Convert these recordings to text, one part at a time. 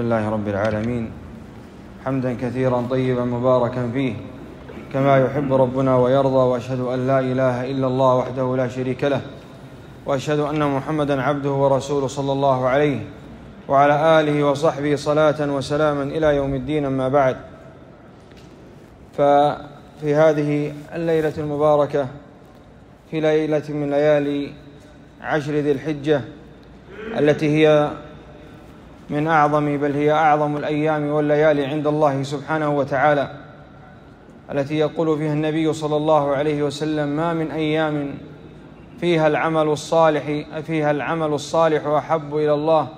لله رب العالمين حمدا كثيرا طيبا مباركا فيه كما يحب ربنا ويرضى وأشهد أن لا إله إلا الله وحده لا شريك له وأشهد أن محمدا عبده ورسوله صلى الله عليه وعلى آله وصحبه صلاة وسلاما إلى يوم الدين أما بعد. ففي هذه الليلة المباركة في ليلة من ليالي عشر ذي الحجة التي هي من أعظم بل هي أعظم الأيام والليالي عند الله سبحانه وتعالى التي يقول فيها النبي صلى الله عليه وسلم ما من أيام فيها العمل الصالح فيها العمل الصالح أحب إلى الله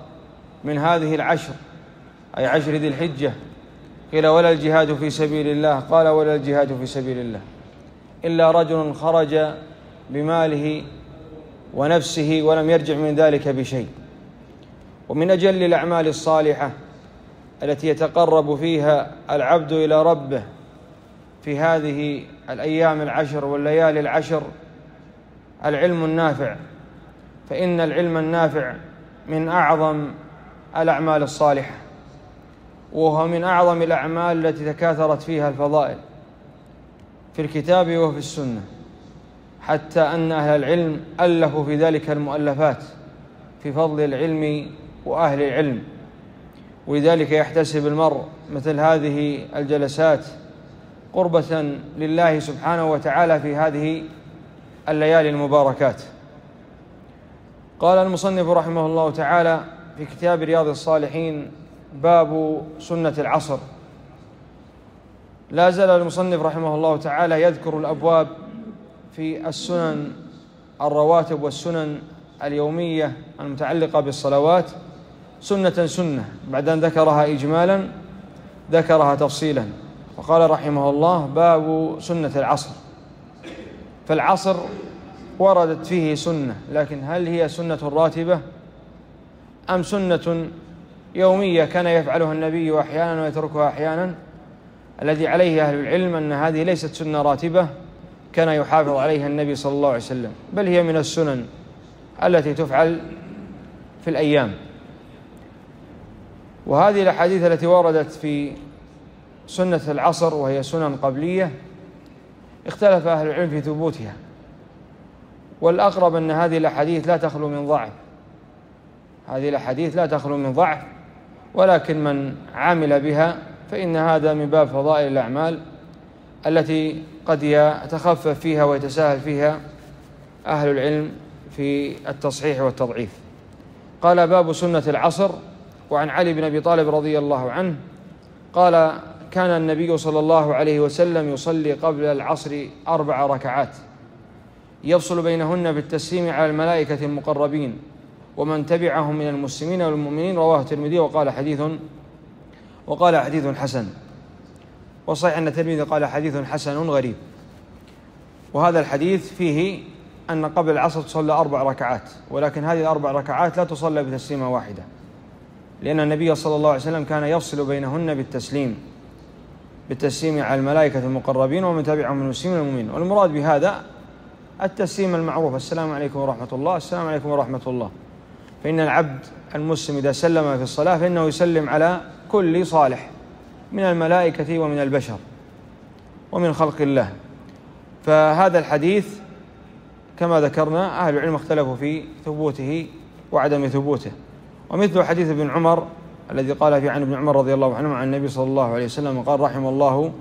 من هذه العشر أي عشر ذي الحجة قيل ولا الجهاد في سبيل الله قال ولا الجهاد في سبيل الله إلا رجل خرج بماله ونفسه ولم يرجع من ذلك بشيء ومن أجل الأعمال الصالحة التي يتقرب فيها العبد إلى ربه في هذه الأيام العشر والليالي العشر العلم النافع. فإن العلم النافع من أعظم الأعمال الصالحة وهو من أعظم الأعمال التي تكاثرت فيها الفضائل في الكتاب وفي السنة حتى أن أهل العلم ألفوا في ذلك المؤلفات في فضل العلم وأهل العلم. ولذلك يحتسب المرء مثل هذه الجلسات قربة لله سبحانه وتعالى في هذه الليالي المباركات. قال المصنف رحمه الله تعالى في كتاب رياض الصالحين باب سنة العصر. لا زال المصنف رحمه الله تعالى يذكر الأبواب في السنن الرواتب والسنن اليومية المتعلقة بالصلوات سنة سنة بعد أن ذكرها إجمالا ذكرها تفصيلا. وقال رحمه الله باب سنة العصر. فالعصر وردت فيه سنة لكن هل هي سنة راتبة؟ أم سنة يومية كان يفعلها النبي أحيانا ويتركها أحيانا؟ الذي عليه أهل العلم أن هذه ليست سنة راتبة كان يحافظ عليها النبي صلى الله عليه وسلم بل هي من السنن التي تفعل في الأيام. وهذه الأحاديث التي وردت في سنة العصر وهي سنن قبلية اختلف أهل العلم في ثبوتها. والأقرب أن هذه الأحاديث لا تخلو من ضعف. هذه الأحاديث لا تخلو من ضعف ولكن من عمل بها فإن هذا من باب فضائل الأعمال التي قد يتخفف فيها ويتساهل فيها أهل العلم في التصحيح والتضعيف. قال باب سنة العصر وعن علي بن أبي طالب رضي الله عنه قال كان النبي صلى الله عليه وسلم يصلي قبل العصر أربع ركعات يفصل بينهن بالتسليم على الملائكة المقربين ومن تبعهم من المسلمين والمؤمنين. رواه الترمذي وقال حديث وقال حديث حسن. وصحيح أن الترمذي قال حديث حسن غريب. وهذا الحديث فيه أن قبل العصر تصلى أربع ركعات ولكن هذه الأربع ركعات لا تصلى بتسليمة واحدة. لأن النبي صلى الله عليه وسلم كان يفصل بينهن بالتسليم بالتسليم على الملائكة المقربين ومن تبعهم من المسلمين والمؤمنين. والمراد بهذا التسليم المعروف. السلام عليكم ورحمة الله. السلام عليكم ورحمة الله. فإن العبد المسلم إذا سلم في الصلاة فإنه يسلم على كل صالح من الملائكة ومن البشر ومن خلق الله. فهذا الحديث كما ذكرنا أهل العلم اختلفوا في ثبوته وعدم ثبوته. ومثل حديث ابن عمر الذي قال في عن ابن عمر رضي الله عنه عن النبي صلى الله عليه وسلم قال رحم الله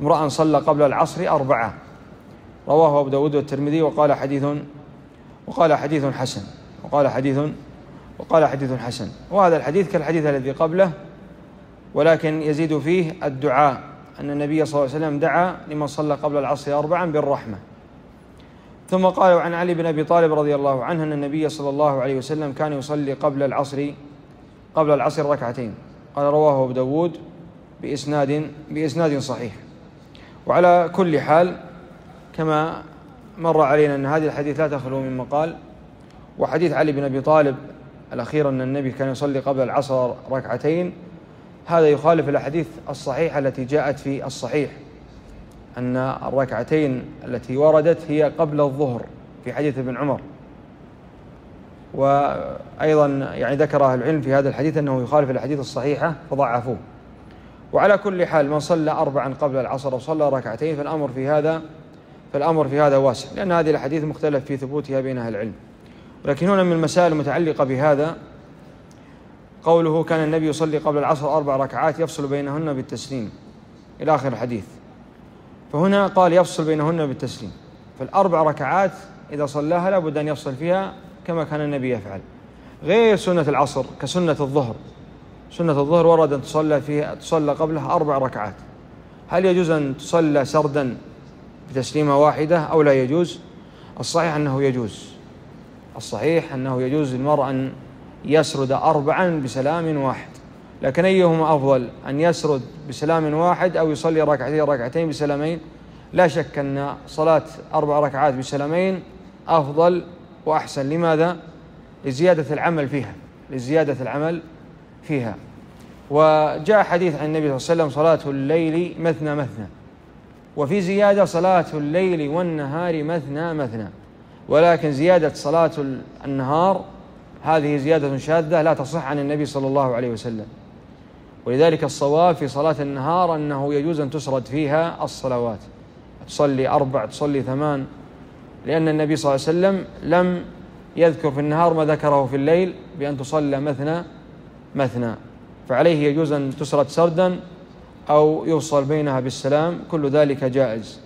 امرأ صلى قبل العصر أربعة. رواه أبو داود والترمذي وقال حديث وقال حديث حسن وقال حديث وقال حديث حسن. وهذا الحديث كالحديث الذي قبله ولكن يزيد فيه الدعاء أن النبي صلى الله عليه وسلم دعا لمن صلى قبل العصر أربعا بالرحمة. ثم قال عن علي بن أبي طالب رضي الله عنه أن النبي صلى الله عليه وسلم كان يصلي قبل العصر قبل العصر ركعتين. قال رواه أبو داود بإسناد بإسناد صحيح. وعلى كل حال كما مر علينا أن هذه الحديث لا تخلو من مقال وحديث علي بن أبي طالب الأخير أن النبي كان يصلي قبل العصر ركعتين هذا يخالف الأحاديث الصحيحة التي جاءت في الصحيح. أن الركعتين التي وردت هي قبل الظهر في حديث ابن عمر. وأيضا يعني ذكر أهل العلم في هذا الحديث أنه يخالف الحديث الصحيحة فضعفوه. وعلى كل حال من صلى أربعا قبل العصر وصلى ركعتين فالأمر في هذا فالأمر في هذا واسع لأن هذه الأحاديث مختلف في ثبوتها بين أهل العلم. ولكن هنا من المسائل المتعلقة بهذا قوله كان النبي يصلي قبل العصر أربع ركعات يفصل بينهن بالتسليم. إلى آخر الحديث. فهنا قال يفصل بينهن بالتسليم. فالأربع ركعات إذا صلاها لابد أن يفصل فيها كما كان النبي يفعل. غير سنة العصر كسنة الظهر. سنة الظهر ورد أن تصلى فيها تصلى قبلها أربع ركعات. هل يجوز أن تصلى سردا بتسليمة واحدة أو لا يجوز؟ الصحيح أنه يجوز. الصحيح أنه يجوز للمرء أن يسرد أربعا بسلام واحد. لكن أيهما أفضل؟ أن يسرد بسلام واحد أو يصلي ركعتين ركعتين بسلامين؟ لا شك أن صلاة أربع ركعات بسلامين أفضل وأحسن. لماذا؟ لزيادة العمل فيها. لزيادة العمل فيها. وجاء حديث عن النبي صلى الله عليه وسلم صلاة الليل مثنى مثنى. وفي زيادة صلاة الليل والنهار مثنى مثنى. ولكن زيادة صلاة النهار هذه زيادة شاذة لا تصح عن النبي صلى الله عليه وسلم. ولذلك الصواب في صلاة النهار أنه يجوز أن تسرد فيها الصلوات. تصلي أربع تصلي ثمان. لأن النبي صلى الله عليه وسلم لم يذكر في النهار ما ذكره في الليل بأن تصلى مثنى مثنى. فعليه يجوز أن تسرد سردا أو يوصل بينها بالسلام. كل ذلك جائز.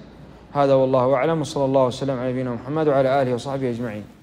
هذا والله أعلم. وصلى الله وسلم على نبينا محمد وعلى آله وصحبه أجمعين.